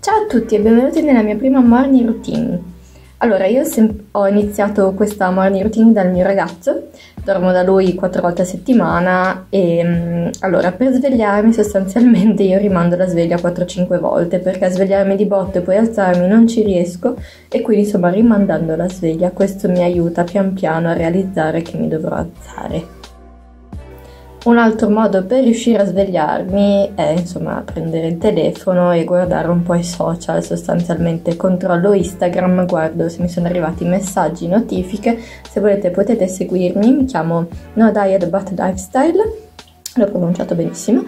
Ciao a tutti e benvenuti nella mia prima morning routine. Allora, io ho iniziato questa morning routine dal mio ragazzo, dormo da lui quattro volte a settimana e mm, allora per svegliarmi sostanzialmente io rimando la sveglia 4-5 volte perché svegliarmi di botte e poi alzarmi non ci riesco e quindi insomma rimandando la sveglia questo mi aiuta pian piano a realizzare che mi dovrò alzare. Un altro modo per riuscire a svegliarmi è insomma prendere il telefono e guardare un po' i social, sostanzialmente controllo Instagram, guardo se mi sono arrivati messaggi, notifiche, se volete potete seguirmi, mi chiamo No Diet But Lifestyle. L'ho pronunciato benissimo.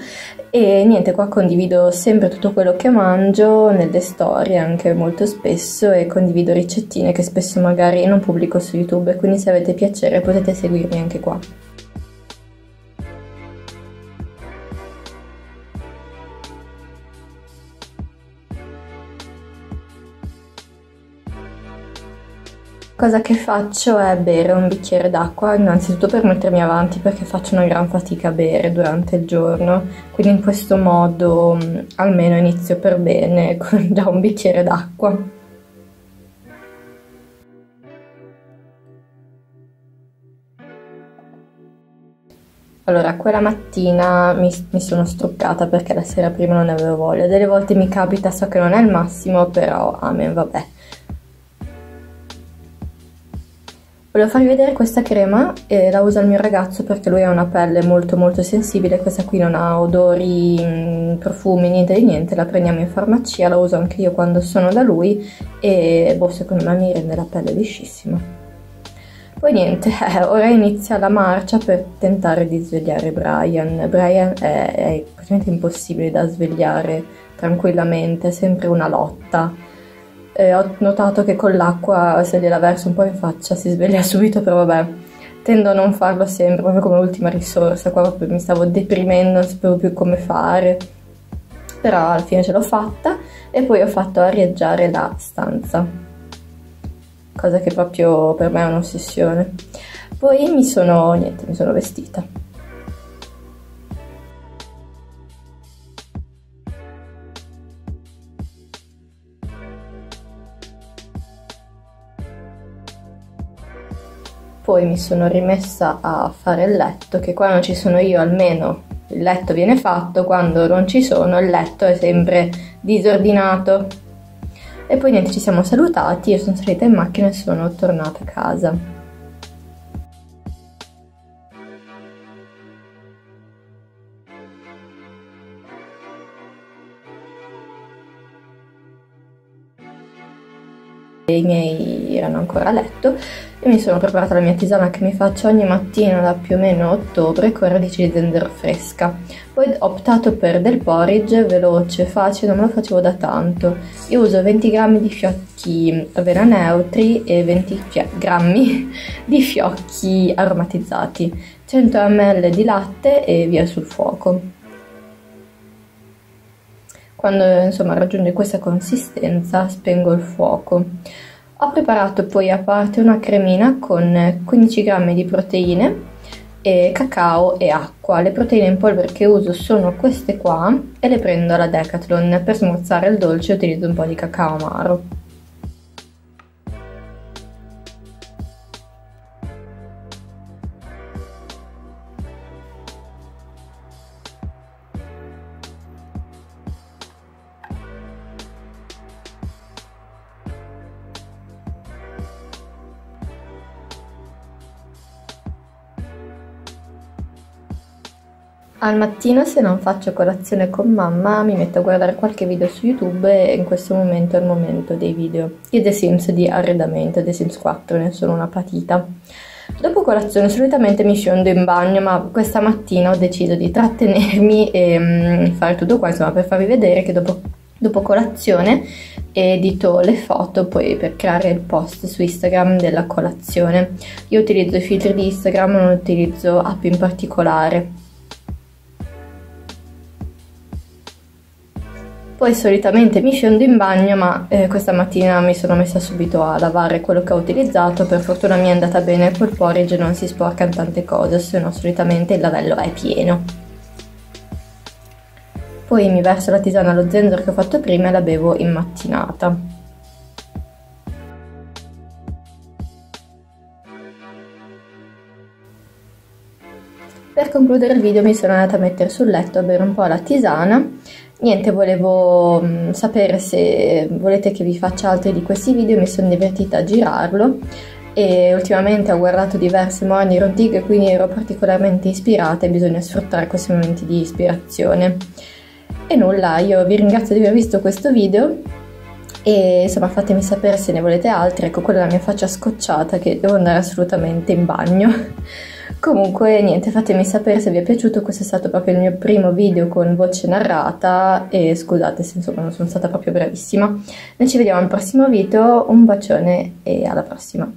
E niente qua condivido sempre tutto quello che mangio nelle storie anche molto spesso e condivido ricettine che spesso magari non pubblico su youtube. Quindi se avete piacere potete seguirmi anche qua cosa che faccio è bere un bicchiere d'acqua, innanzitutto per mettermi avanti perché faccio una gran fatica a bere durante il giorno, quindi in questo modo mm, almeno inizio per bene con già un bicchiere d'acqua. Allora, quella mattina mi, mi, sono struccata perché la sera prima non avevo voglia. Delle volte mi capita, so che non è il massimo, però amen, vabbè. Volevo farvi vedere questa crema e la usa il mio ragazzo perché lui ha una pelle molto molto sensibile, questa qui non ha odori, mm, profumi, niente di niente, la prendiamo in farmacia, la uso anche io quando sono da lui e boh, secondo me mi rende la pelle liscissima. Poi niente, eh, ora inizia la marcia per tentare di svegliare Brian. Brian è, è praticamente impossibile da svegliare tranquillamente, è sempre una lotta e ho notato che con l'acqua se gliela verso un po' in faccia si sveglia subito, però vabbè, tendo a non farlo sempre, proprio come ultima risorsa, qua proprio mi stavo deprimendo, non sapevo più come fare, però alla fine ce l'ho fatta e poi ho fatto arieggiare la stanza, cosa che proprio per me è un'ossessione. Poi mi sono, niente, mi sono vestita. Poi mi sono rimessa a fare il letto, che quando ci sono io almeno il letto viene fatto, quando non ci sono il letto è sempre disordinato. E poi niente, ci siamo salutati, io sono salita in macchina e sono tornata a casa. I miei erano ancora a letto e mi sono preparata la mia tisana che mi faccio ogni mattina da più o meno ottobre con radici di zenzero fresca. Poi ho optato per del porridge veloce, facile, non lo facevo da tanto. Io uso 20 grammi di fiocchi avena neutri e 20 grammi di fiocchi aromatizzati, 100 ml di latte e via sul fuoco. Quando insomma raggiunge questa consistenza spengo il fuoco. Ho preparato poi a parte una cremina con 15 g di proteine, e cacao e acqua. Le proteine in polvere che uso sono queste qua e le prendo alla Decathlon. Per smorzare il dolce utilizzo un po' di cacao amaro. Al mattino se non faccio colazione con mamma mi metto a guardare qualche video su YouTube e in questo momento è il momento dei video di The Sims di arredamento, The Sims 4, ne sono una patita. Dopo colazione solitamente mi sciondo in bagno ma questa mattina ho deciso di trattenermi e um, fare tutto qua insomma per farvi vedere che dopo, dopo colazione edito le foto poi per creare il post su Instagram della colazione. Io utilizzo i filtri di Instagram, non utilizzo app in particolare Poi solitamente mi scendo in bagno, ma eh, questa mattina mi sono messa subito a lavare quello che ho utilizzato. Per fortuna mi è andata bene col porridge, non si sporcano tante cose, se no solitamente il lavello è pieno. poi mi verso la tisana allo zenzero che ho fatto prima e la bevo in mattinata. Per concludere il video mi sono andata a mettere sul letto a bere un po' la tisana Niente, volevo mm, sapere se volete che vi faccia altri di questi video, mi sono divertita a girarlo e ultimamente ho guardato diverse morning routine quindi ero particolarmente ispirata e bisogna sfruttare questi momenti di ispirazione. E nulla, io vi ringrazio di aver visto questo video e insomma fatemi sapere se ne volete altri, ecco quella è la mia faccia scocciata che devo andare assolutamente in bagno. Comunque niente, fatemi sapere se vi è piaciuto, questo è stato proprio il mio primo video con voce narrata e scusate se insomma non sono stata proprio bravissima. Noi ci vediamo al prossimo video, un bacione e alla prossima!